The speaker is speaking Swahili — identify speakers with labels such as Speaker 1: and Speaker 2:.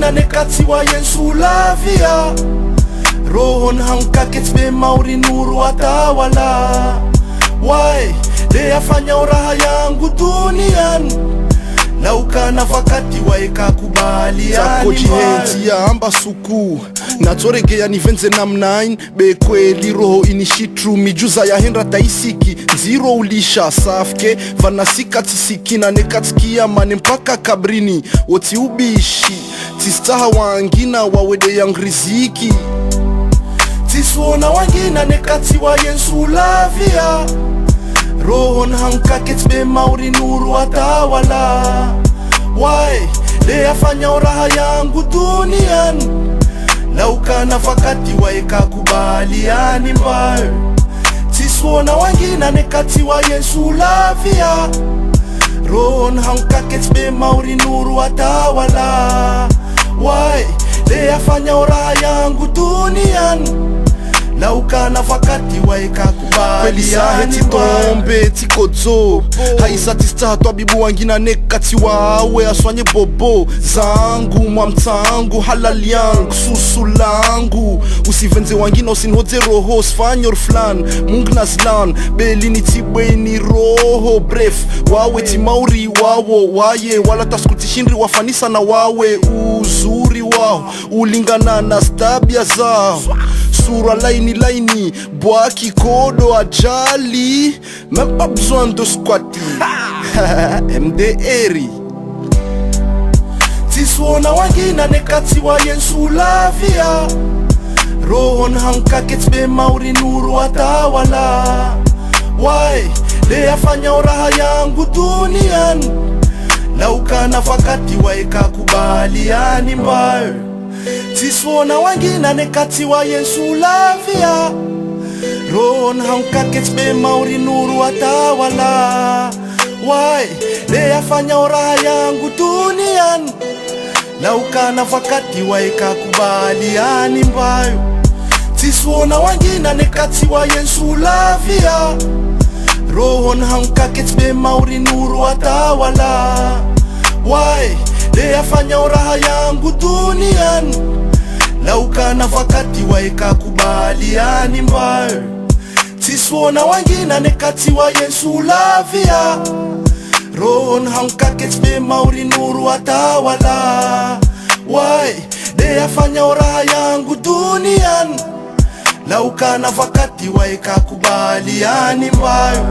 Speaker 1: wangina nekati wa Yesu lavia. Rohon mauri nuru atawala. Wai de afanya uraha yangu duniani. Na ukana vakati waekakubaliani
Speaker 2: takojihenzi yaamba suku. Venze nivenze namnain bekweli roho inishitru. Mijuza yahendra taisiki nziro ulisha safke. Vanasika tisikina nekatsikia mane mpaka kabrini. Woti ubishi tistaha wangina wawede yangriziki
Speaker 1: tisona wangina nekati wa yensu lavia. Rohon hankakets be mauri nuru atawala. Wai de oraha yangu duniani laukana fakati waekakubaliani mbayo tisona wangina nekati wa yensu lavia. Rohon hankakets be mauri nuru atawala de ora yangu duniani. Na ukana vakati
Speaker 2: kweli sahe
Speaker 1: waekakubaliani mbayo
Speaker 2: titombe tikodzo haisa tistaha twabibu wangina nekati wawe aswanye bobo. Zangu mwamtsangu halali yangu susu langu. Usivenze wangina usinhodze roho sfanyor flan. Mungu naslan belini tibweni roho. Bref wawe timauri wawo waye. Wala taskutishindri wafanisa na wawe. Uzuri wao ulingana na stabia zao. Sura laini laini bwaki kodo ajali. Même pas besoin de squati mdr
Speaker 1: tisuona wangina nekati wa Yesu lavia. Rohon hankakets be mauri nuru atawala. Wai le afanyao raha yangu duniani na ukana vakati waekakubaliani mbayo tiswona wangina nekati wa Yesu lavia. Rohon hankakets be mauri nuru atawala. Wai de oraha yangu duniani na ukana vakati waekakubaliani mbayo tiswona wangina nekati wa Yesu lavia. Rohon hankakets be mauri nuru atawala wai de afanya uraha yangu duniani. Na ukana vakati waekakubaliani mbayo tiswona wangina nekati wa Yesu lavia. Rohon hankakets be mauri nuru atawala. Why? De afanya uraha yangu duniani. Na ukana vakati waekakubaliani mbayo